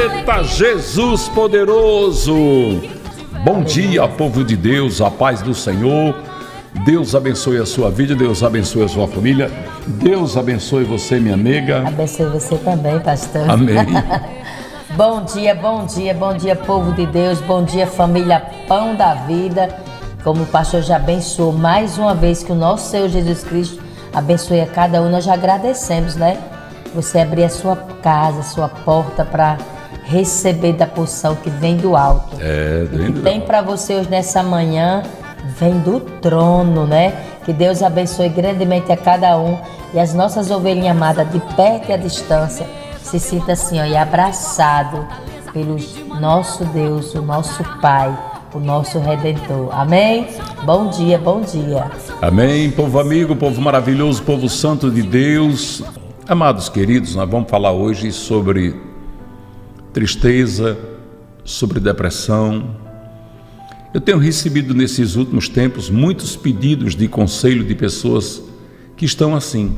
Eita Jesus poderoso! Bom dia, povo de Deus, a paz do Senhor. Deus abençoe a sua vida, Deus abençoe a sua família. Deus abençoe você, minha nega. Abençoe você também, pastor. Amém. bom dia, bom dia, bom dia, povo de Deus. Bom dia, família Pão da Vida. Como o pastor já abençoou mais uma vez que o nosso Senhor Jesus Cristo abençoe a cada um, nós já agradecemos, né? Você abrir a sua casa, a sua porta para receber da porção que vem do alto. É, e que tem para você hoje nessa manhã vem do trono, né? Que Deus abençoe grandemente a cada um e as nossas ovelhinhas amadas de perto e à distância se sinta assim, ó, e abraçado pelo nosso Deus, o nosso Pai, o nosso Redentor. Amém? Bom dia, bom dia. Amém, povo amigo, povo maravilhoso, povo santo de Deus. Amados queridos, nós vamos falar hoje sobre tristeza, sobre depressão. Eu tenho recebido nesses últimos tempos muitos pedidos de conselho de pessoas que estão assim,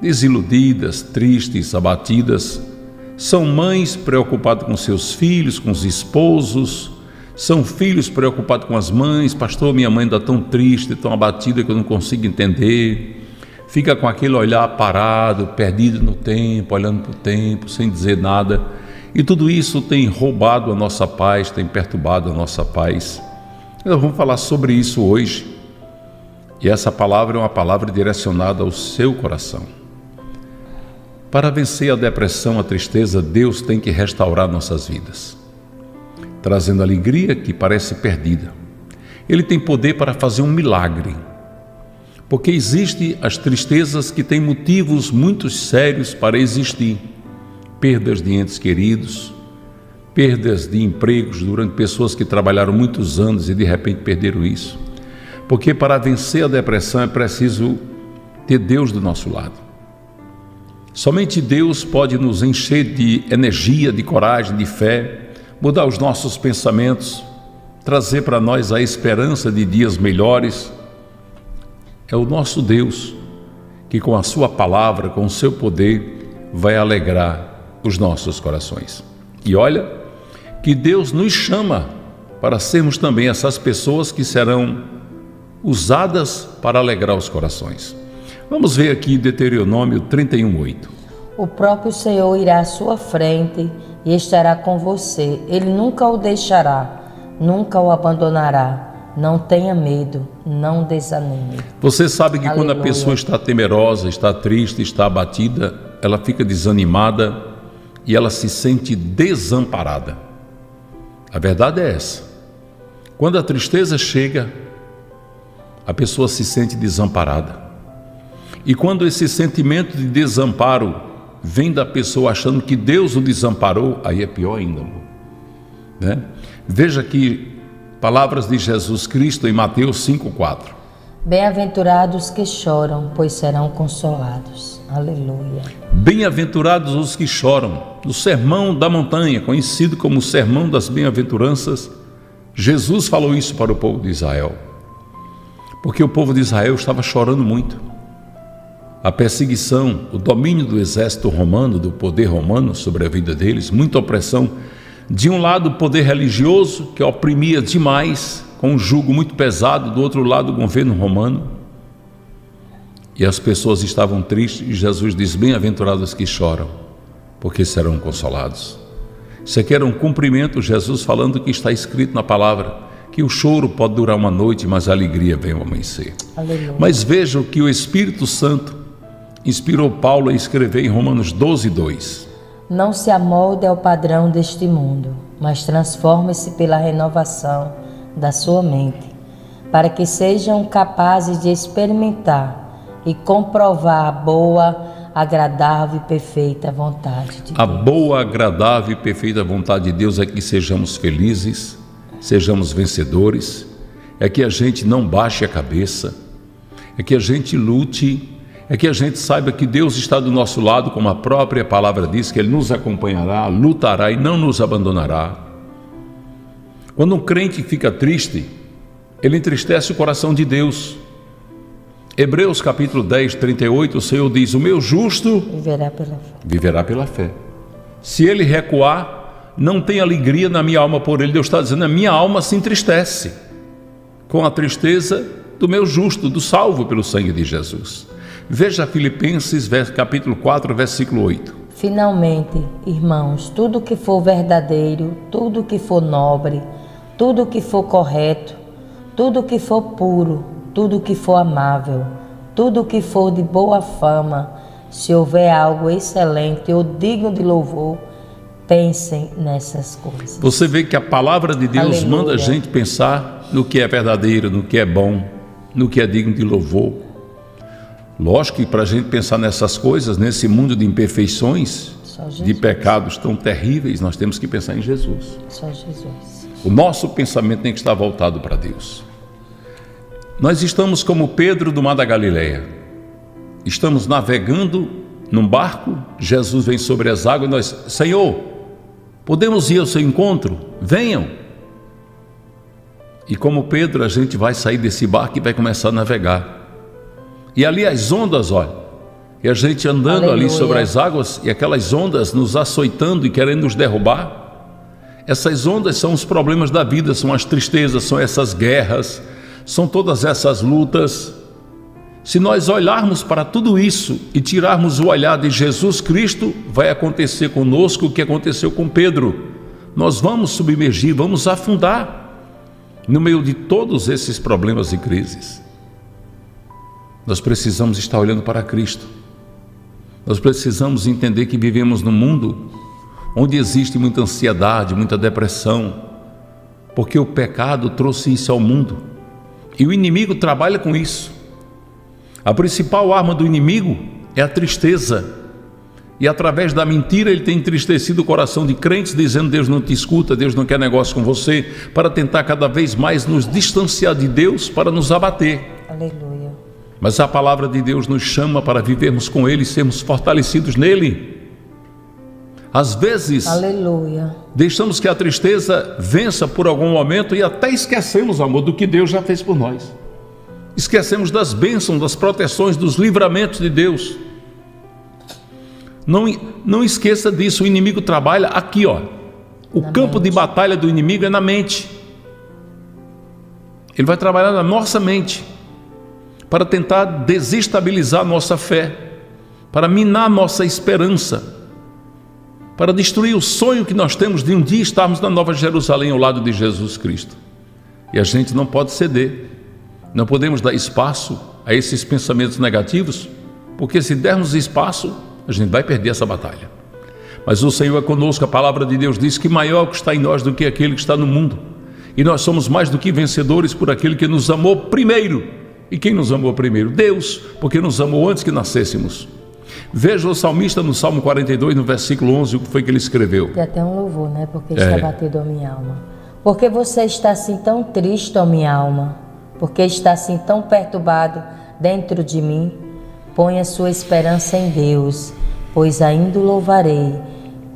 desiludidas, tristes, abatidas. São mães preocupadas com seus filhos, com os esposos, são filhos preocupados com as mães. Pastor, minha mãe está tão triste, tão abatida que eu não consigo entender fica com aquele olhar parado, perdido no tempo, olhando para o tempo, sem dizer nada. E tudo isso tem roubado a nossa paz, tem perturbado a nossa paz. Nós vamos falar sobre isso hoje. E essa palavra é uma palavra direcionada ao seu coração. Para vencer a depressão, a tristeza, Deus tem que restaurar nossas vidas, trazendo alegria que parece perdida. Ele tem poder para fazer um milagre porque existem as tristezas que têm motivos muito sérios para existir. Perdas de entes queridos, perdas de empregos durante pessoas que trabalharam muitos anos e de repente perderam isso. Porque para vencer a depressão é preciso ter Deus do nosso lado. Somente Deus pode nos encher de energia, de coragem, de fé, mudar os nossos pensamentos, trazer para nós a esperança de dias melhores é o nosso Deus que, com a Sua palavra, com o seu poder, vai alegrar os nossos corações. E olha que Deus nos chama para sermos também essas pessoas que serão usadas para alegrar os corações. Vamos ver aqui Deuteronômio 31:8. O próprio Senhor irá à sua frente e estará com você. Ele nunca o deixará, nunca o abandonará. Não tenha medo, não desanime. Você sabe que Aleluia. quando a pessoa está temerosa, está triste, está abatida, ela fica desanimada e ela se sente desamparada. A verdade é essa. Quando a tristeza chega, a pessoa se sente desamparada. E quando esse sentimento de desamparo vem da pessoa achando que Deus o desamparou, aí é pior ainda. Né? Veja que Palavras de Jesus Cristo em Mateus 5:4. Bem-aventurados que choram, pois serão consolados. Aleluia. Bem-aventurados os que choram. No Sermão da Montanha, conhecido como o Sermão das Bem-aventuranças, Jesus falou isso para o povo de Israel. Porque o povo de Israel estava chorando muito. A perseguição, o domínio do exército romano, do poder romano sobre a vida deles, muita opressão de um lado, o poder religioso, que oprimia demais, com um jugo muito pesado, do outro lado, o governo romano. E as pessoas estavam tristes, e Jesus diz: Bem-aventurados que choram, porque serão consolados. Isso aqui era um cumprimento, Jesus falando que está escrito na palavra, que o choro pode durar uma noite, mas a alegria vem ao amanhecer. Aleluia. Mas vejam que o Espírito Santo inspirou Paulo a escrever em Romanos 12, 2. Não se amolde ao padrão deste mundo, mas transforme-se pela renovação da sua mente, para que sejam capazes de experimentar e comprovar a boa, agradável e perfeita vontade de Deus. A boa, agradável e perfeita vontade de Deus é que sejamos felizes, sejamos vencedores, é que a gente não baixe a cabeça, é que a gente lute é que a gente saiba que Deus está do nosso lado, como a própria palavra diz, que Ele nos acompanhará, lutará e não nos abandonará. Quando um crente fica triste, ele entristece o coração de Deus. Hebreus capítulo 10, 38, o Senhor diz: O meu justo viverá pela fé. Viverá pela fé. Se ele recuar, não tem alegria na minha alma por ele. Deus está dizendo: a minha alma se entristece com a tristeza do meu justo, do salvo pelo sangue de Jesus. Veja Filipenses capítulo 4, versículo 8. Finalmente, irmãos, tudo que for verdadeiro, tudo que for nobre, tudo que for correto, tudo que for puro, tudo que for amável, tudo que for de boa fama, se houver algo excelente ou digno de louvor, pensem nessas coisas. Você vê que a palavra de Deus Aleluia. manda a gente pensar no que é verdadeiro, no que é bom, no que é digno de louvor. Lógico que para a gente pensar nessas coisas, nesse mundo de imperfeições, de pecados tão terríveis, nós temos que pensar em Jesus. Só Jesus. O nosso pensamento tem que estar voltado para Deus. Nós estamos como Pedro do Mar da Galileia. Estamos navegando num barco, Jesus vem sobre as águas e nós, Senhor, podemos ir ao seu encontro? Venham. E como Pedro, a gente vai sair desse barco e vai começar a navegar. E ali as ondas, olha, e a gente andando Aleluia. ali sobre as águas e aquelas ondas nos açoitando e querendo nos derrubar. Essas ondas são os problemas da vida, são as tristezas, são essas guerras, são todas essas lutas. Se nós olharmos para tudo isso e tirarmos o olhar de Jesus Cristo, vai acontecer conosco o que aconteceu com Pedro. Nós vamos submergir, vamos afundar no meio de todos esses problemas e crises. Nós precisamos estar olhando para Cristo. Nós precisamos entender que vivemos num mundo onde existe muita ansiedade, muita depressão, porque o pecado trouxe isso ao mundo. E o inimigo trabalha com isso. A principal arma do inimigo é a tristeza. E através da mentira ele tem entristecido o coração de crentes, dizendo: Deus não te escuta, Deus não quer negócio com você, para tentar cada vez mais nos distanciar de Deus, para nos abater. Aleluia. Mas a palavra de Deus nos chama para vivermos com Ele e sermos fortalecidos nele. Às vezes, Aleluia. deixamos que a tristeza vença por algum momento e até esquecemos, amor, do que Deus já fez por nós. Esquecemos das bênçãos, das proteções, dos livramentos de Deus. Não, não esqueça disso, o inimigo trabalha aqui, ó. O na campo mente. de batalha do inimigo é na mente. Ele vai trabalhar na nossa mente para tentar desestabilizar nossa fé, para minar nossa esperança, para destruir o sonho que nós temos de um dia estarmos na Nova Jerusalém ao lado de Jesus Cristo. E a gente não pode ceder, não podemos dar espaço a esses pensamentos negativos, porque se dermos espaço, a gente vai perder essa batalha. Mas o Senhor é conosco, a palavra de Deus diz que maior que está em nós do que aquele que está no mundo. E nós somos mais do que vencedores por aquele que nos amou primeiro e quem nos amou primeiro? Deus, porque nos amou antes que nascêssemos. Veja o salmista no Salmo 42, no versículo 11, o que foi que ele escreveu. Tem até um louvor, né? Porque está é. batido a minha alma. Porque você está assim tão triste, ó minha alma? Porque está assim tão perturbado dentro de mim? Ponha sua esperança em Deus, pois ainda o louvarei.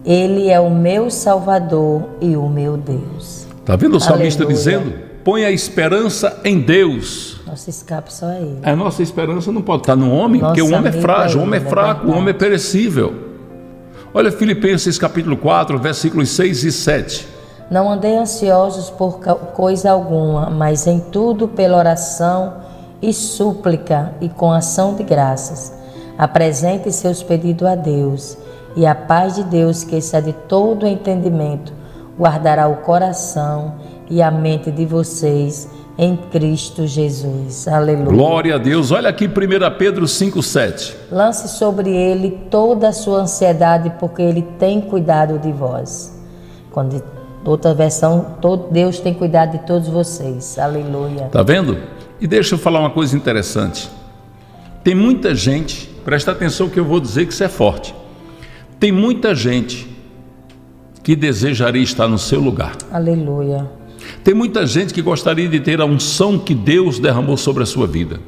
Ele é o meu Salvador e o meu Deus. Está vendo o salmista Aleluia. dizendo? Põe a esperança em Deus nosso escape só é Ele. A nossa esperança não pode estar no homem, Nossa porque o homem é frágil, é o homem é fraco, o homem é perecível. Olha Filipenses capítulo 4, versículos 6 e 7. Não andei ansiosos por coisa alguma, mas em tudo pela oração e súplica e com ação de graças. Apresente seus pedidos a Deus, e a paz de Deus, que excede todo entendimento, guardará o coração e a mente de vocês em Cristo Jesus. Aleluia. Glória a Deus. Olha aqui 1 Pedro 5,7. Lance sobre ele toda a sua ansiedade, porque ele tem cuidado de vós. Quando outra versão, todo, Deus tem cuidado de todos vocês. Aleluia. Tá vendo? E deixa eu falar uma coisa interessante. Tem muita gente, presta atenção que eu vou dizer que isso é forte. Tem muita gente que desejaria estar no seu lugar. Aleluia. Tem muita gente que gostaria de ter a unção que Deus derramou sobre a sua vida.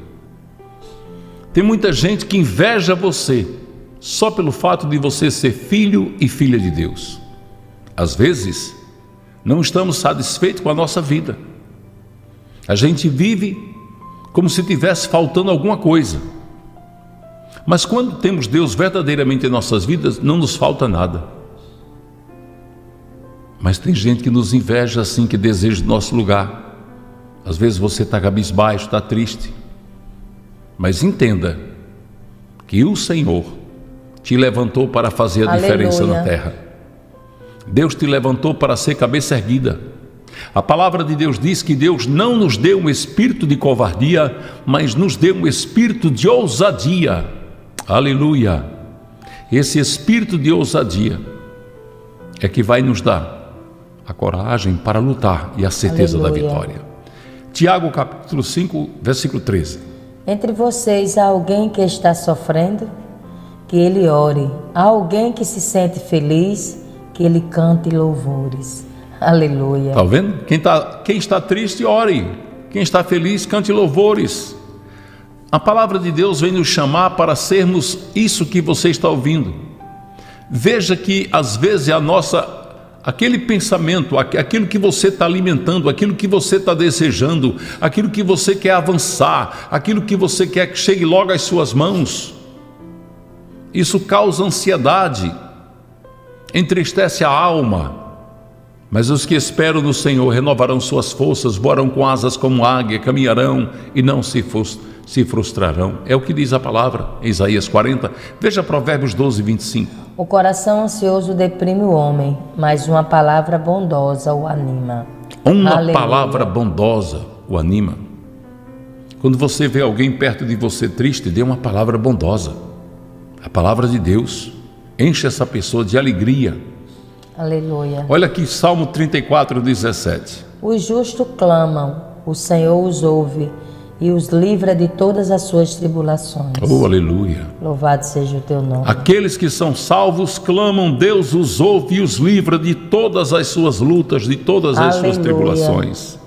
Tem muita gente que inveja você só pelo fato de você ser filho e filha de Deus. Às vezes, não estamos satisfeitos com a nossa vida. A gente vive como se tivesse faltando alguma coisa. Mas quando temos Deus verdadeiramente em nossas vidas, não nos falta nada. Mas tem gente que nos inveja assim, que deseja o nosso lugar. Às vezes você está cabisbaixo, está triste. Mas entenda que o Senhor te levantou para fazer a Aleluia. diferença na terra. Deus te levantou para ser cabeça erguida. A palavra de Deus diz que Deus não nos deu um espírito de covardia, mas nos deu um espírito de ousadia. Aleluia! Esse espírito de ousadia é que vai nos dar a coragem para lutar e a certeza Aleluia. da vitória. Tiago capítulo 5, versículo 13. Entre vocês há alguém que está sofrendo? Que ele ore. Há alguém que se sente feliz? Que ele cante louvores. Aleluia. Está vendo? Quem, tá, quem está triste, ore. Quem está feliz, cante louvores. A palavra de Deus vem nos chamar para sermos isso que você está ouvindo. Veja que às vezes a nossa aquele pensamento, aquilo que você está alimentando, aquilo que você está desejando, aquilo que você quer avançar, aquilo que você quer que chegue logo às suas mãos, isso causa ansiedade, entristece a alma. Mas os que esperam no Senhor renovarão suas forças, voarão com asas como águia, caminharão e não se, se frustrarão. É o que diz a palavra em Isaías 40. Veja Provérbios 12, 25. O coração ansioso deprime o homem, mas uma palavra bondosa o anima. Uma Aleluia. palavra bondosa o anima. Quando você vê alguém perto de você triste, dê uma palavra bondosa. A palavra de Deus enche essa pessoa de alegria Aleluia. Olha aqui, Salmo 34, 17. Os justos clamam, o Senhor os ouve e os livra de todas as suas tribulações. Oh, aleluia. Louvado seja o teu nome. Aqueles que são salvos clamam, Deus os ouve e os livra de todas as suas lutas, de todas as aleluia. suas tribulações.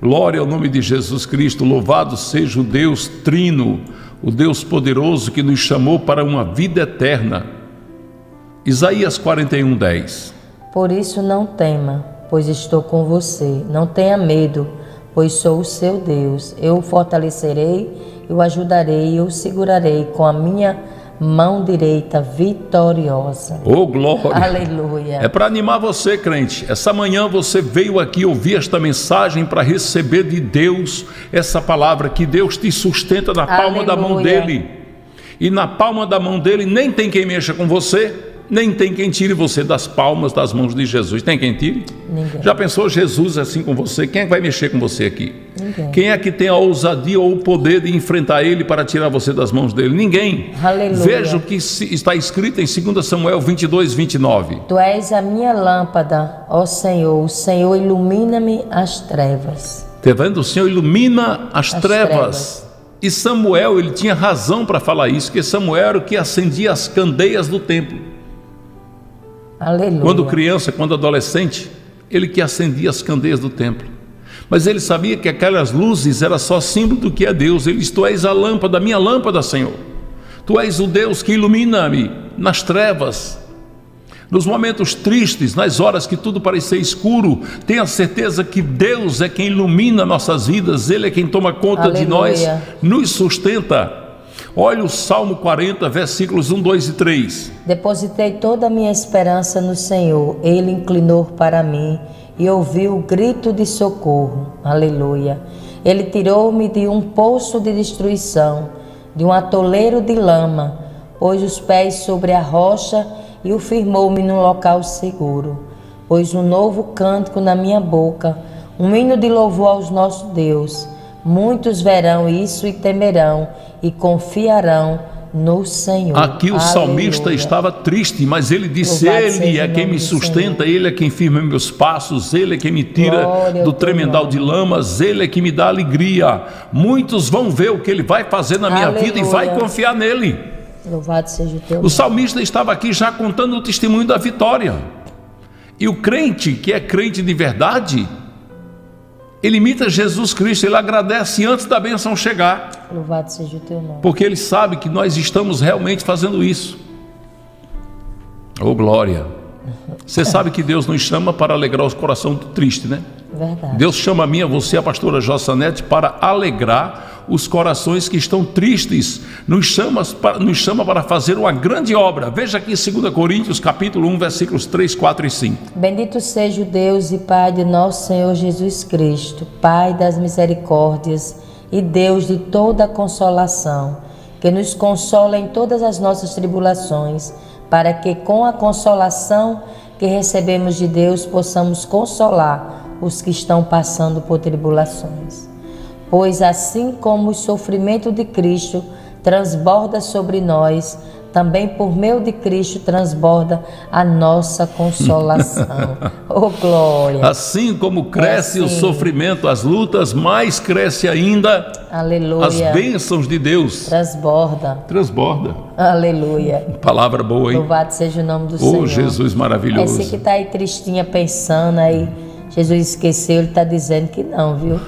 Glória ao nome de Jesus Cristo, louvado seja o Deus Trino, o Deus poderoso que nos chamou para uma vida eterna. Isaías 41, 10. Por isso não tema, pois estou com você. Não tenha medo, pois sou o seu Deus. Eu o fortalecerei, eu ajudarei, eu o segurarei com a minha mão direita vitoriosa. Oh, glória! Aleluia! É para animar você, crente. Essa manhã você veio aqui ouvir esta mensagem para receber de Deus essa palavra que Deus te sustenta na palma Aleluia. da mão dele. E na palma da mão dele nem tem quem mexa com você nem tem quem tire você das palmas das mãos de Jesus. Tem quem tire? Ninguém. Já pensou Jesus assim com você? Quem é que vai mexer com você aqui? Ninguém. Quem é que tem a ousadia ou o poder de enfrentar ele para tirar você das mãos dele? Ninguém. Aleluia. Veja o que está escrito em 2 Samuel 22, 29. Tu és a minha lâmpada, ó Senhor. O Senhor ilumina-me as trevas. Está vendo? O Senhor ilumina as, as trevas. trevas. E Samuel, ele tinha razão para falar isso, que Samuel era o que acendia as candeias do templo. Aleluia. Quando criança, quando adolescente, ele que acendia as candeias do templo. Mas ele sabia que aquelas luzes era só símbolo do que é Deus. Ele disse: Tu és a lâmpada, minha lâmpada, Senhor. Tu és o Deus que ilumina-me nas trevas. Nos momentos tristes, nas horas que tudo parecia escuro, tenha certeza que Deus é quem ilumina nossas vidas, Ele é quem toma conta Aleluia. de nós, nos sustenta. Olha o Salmo 40, versículos 1, 2 e 3. Depositei toda a minha esperança no Senhor, Ele inclinou para mim e ouviu o grito de socorro. Aleluia. Ele tirou-me de um poço de destruição, de um atoleiro de lama, pôs os pés sobre a rocha e o firmou-me num local seguro. Pôs um novo cântico na minha boca, um hino de louvor aos nossos Deus. Muitos verão isso e temerão e confiarão no Senhor. Aqui o Aleluia. salmista estava triste, mas ele disse: Ele é quem me sustenta, Ele é quem firma meus passos, Ele é quem me tira Glória do tremendal de lamas, Ele é quem me dá alegria. Muitos vão ver o que Ele vai fazer na minha Aleluia. vida e vai confiar nele. Louvado seja o teu O salmista estava aqui já contando o testemunho da vitória. E o crente, que é crente de verdade, ele imita Jesus Cristo, ele agradece antes da bênção chegar. Louvado seja o teu nome. Porque ele sabe que nós estamos realmente fazendo isso. Oh glória! Você sabe que Deus nos chama para alegrar o coração do triste, né? Verdade. Deus chama a mim, a você, a pastora Jossanete, para alegrar os corações que estão tristes. Nos chama, nos chama para fazer uma grande obra. Veja aqui em 2 Coríntios, capítulo 1, versículos 3, 4 e 5. Bendito seja o Deus e Pai de nosso Senhor Jesus Cristo, Pai das misericórdias e Deus de toda consolação, que nos consola em todas as nossas tribulações, para que com a consolação que recebemos de Deus possamos consolar os que estão passando por tribulações. Pois assim como o sofrimento de Cristo transborda sobre nós, também por meio de Cristo transborda a nossa consolação. oh glória! Assim como cresce É o assim. sofrimento, as lutas, mais cresce ainda Aleluia! as bênçãos de Deus. Transborda. Transborda. Aleluia! Palavra boa, hein? Louvado seja o nome do Oh, Senhor. Jesus Esse maravilhoso. que está aí tristinha pensando aí, Jesus esqueceu, ele está dizendo que não, viu?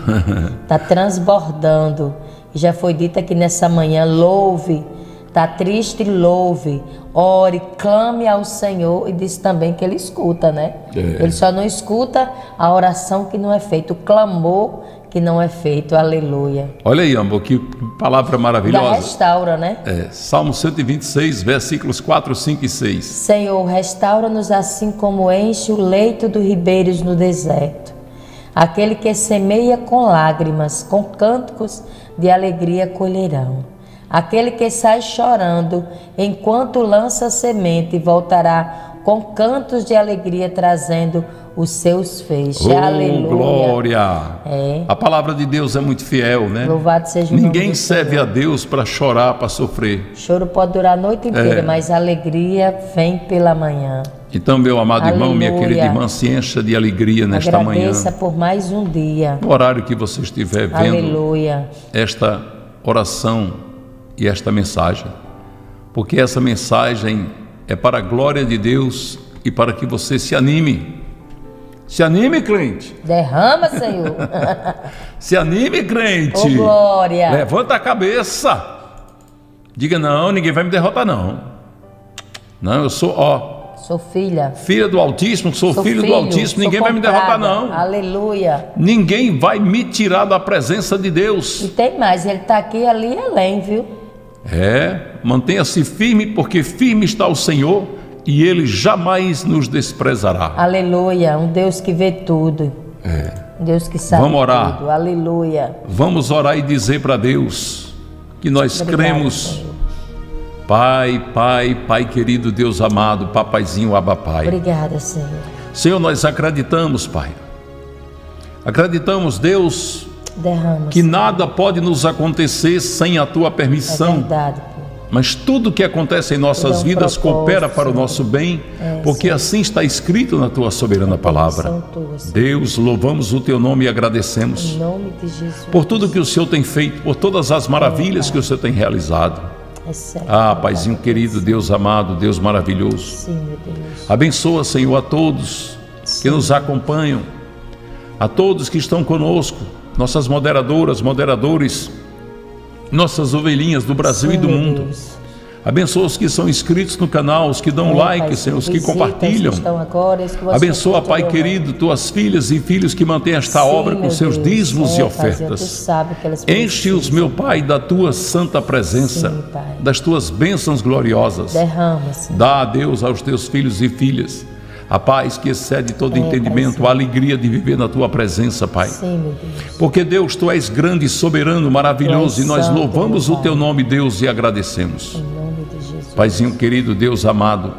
Está transbordando. Já foi dito aqui nessa manhã, louve. Está triste, louve. Ore, clame ao Senhor e diz também que ele escuta, né? É. Ele só não escuta a oração que não é feita, o clamor que não é feito. Aleluia. Olha aí, amor, que palavra Da maravilhosa. restaura, né? É, Salmo 126, versículos 4, 5 e 6. Senhor, restaura-nos assim como enche o leito dos ribeiros no deserto. Aquele que semeia com lágrimas, com cânticos de alegria colherão. Aquele que sai chorando enquanto lança a semente voltará com cantos de alegria trazendo os seus feixes. Oh, Aleluia. glória! É. A palavra de Deus é muito fiel, né? Louvado seja o nome Ninguém serve Senhor. a Deus para chorar, para sofrer. Choro pode durar a noite inteira, É. mas a alegria vem pela manhã. Então, meu amado irmão, minha Aleluia. querida irmã, se encha de alegria nesta manhã. Agradeça por mais um dia. No horário que você estiver vendo Aleluia. esta oração e esta mensagem, porque essa mensagem é para a glória de Deus e para que você se anime. Se anime, crente. Derrama, Senhor. Se anime, crente. Ô, glória. Levanta a cabeça. Diga não, ninguém vai me derrotar não. Não, eu sou, ó, Sou filha. filha do Altíssimo, sou, Sou filho, do Altíssimo, ninguém vai me derrotar comprada. não. Aleluia. Ninguém vai me tirar da presença de Deus. E tem mais, ele está aqui ali e além, viu? É, mantenha-se firme, porque firme está o Senhor e ele jamais nos desprezará. Aleluia. Um Deus que vê tudo. Um Deus que sabe É. Vamos orar. tudo. Aleluia. Vamos orar e dizer para Deus que nós cremos. Senhor. Pai, Pai, Pai querido, Deus amado, Papaizinho, Abba Pai. Obrigada, Senhor. Senhor, nós acreditamos, Pai. Acreditamos, Deus, Derrama. que Senhor. nada pode nos acontecer sem a tua É permissão. verdade, Pai. Mas tudo que acontece em nossas é um vidas coopera para o nosso bem, É, porque assim está escrito na tua soberana palavra. Deus, louvamos o teu nome e agradecemos por tudo que o Senhor tem feito, por todas as maravilhas que o Senhor tem realizado. Recebe, Ah, Pai. Paizinho querido, Deus amado, Deus maravilhoso. Sim. Abençoa, Senhor, a todos que nos acompanham, a todos que estão conosco, nossas moderadoras, moderadores, nossas ovelhinhas do Brasil Sim, e do mundo. Deus. Abençoa os que são inscritos no canal, os que dão É, like, Pai, Senhor, os que compartilham. que agora, que Abençoa, Pai querido, tuas filhas e filhos que mantêm esta Sim, obra com seus Deus. dízimos É, e ofertas. Enche-os, meu Pai, da tua santa presença, Sim, das tuas bênçãos gloriosas. Derrama. Dá a Deus aos teus filhos e filhas a paz que excede todo É, entendimento, a alegria de viver na tua presença, Pai. Sim, Deus. Porque Deus, tu és grande, soberano, maravilhoso és e nós santo, louvamos o teu nome, Deus, e agradecemos. Em nome de Jesus. Paizinho querido, Deus amado,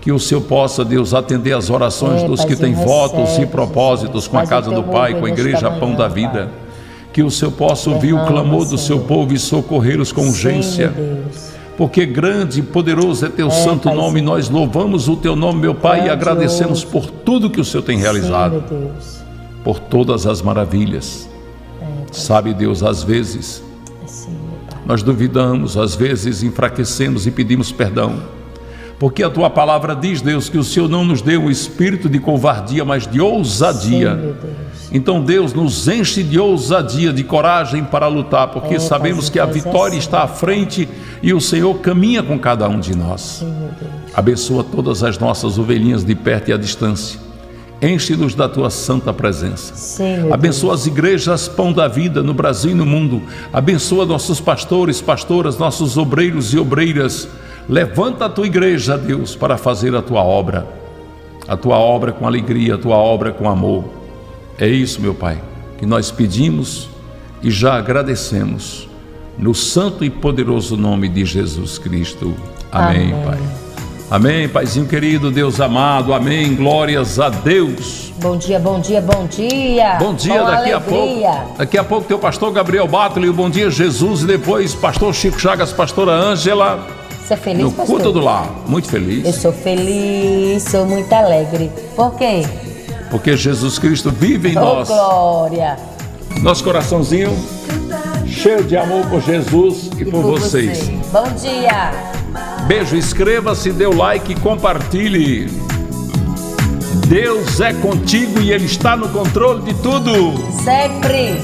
que o Senhor possa, Deus, atender as orações É, dos que têm votos e propósitos com a casa do Pai, com a igreja Pão da Pai. Vida. Que o Senhor possa ouvir o clamor do seu povo e socorrê-los com urgência. Sim. Porque grande e poderoso é teu É, santo Paizinho. nome, nós louvamos o teu nome, meu Pai, e agradecemos por tudo que o Senhor tem realizado, Sim, por todas as maravilhas. É. Sabe, Deus, às vezes Sim, meu Pai. nós duvidamos, às vezes enfraquecemos e pedimos perdão. Porque a tua palavra diz, Deus, que o Senhor não nos deu um espírito de covardia, mas de ousadia. Sim, Deus. Então, Deus, nos enche de ousadia, de coragem para lutar, porque É, sabemos que a vitória assim. está à frente e o Senhor caminha com cada um de nós. Sim. Abençoa todas as nossas ovelhinhas de perto e à distância. Enche-nos da tua santa presença. Sim, Abençoa as igrejas Pão da Vida no Brasil e no mundo. Abençoa nossos pastores, pastoras, nossos obreiros e obreiras. Levanta a tua igreja, Deus, para fazer a tua obra. A tua obra com alegria, a tua obra com amor. É isso, meu Pai, que nós pedimos e já agradecemos. No santo e poderoso nome de Jesus Cristo. Amém, Amém. Pai. Amém, Paizinho querido, Deus amado, amém, glórias a Deus. Bom dia, bom dia, bom dia. Bom dia, Com daqui alegria. a pouco. Daqui a pouco tem o pastor Gabriel Batley, o Bom Dia Jesus, e depois pastor Chico Chagas, pastora Ângela. Você é feliz, no pastor? culto do lar, muito feliz. Eu sou feliz, sou muito alegre. Por quê? Porque Jesus Cristo vive em oh, nós. glória. Nosso coraçãozinho cheio de amor por Jesus e, e por, por vocês. Você. Bom dia. Beijo, inscreva-se, dê o like e compartilhe. Deus é contigo e Ele está no controle de tudo. Sempre.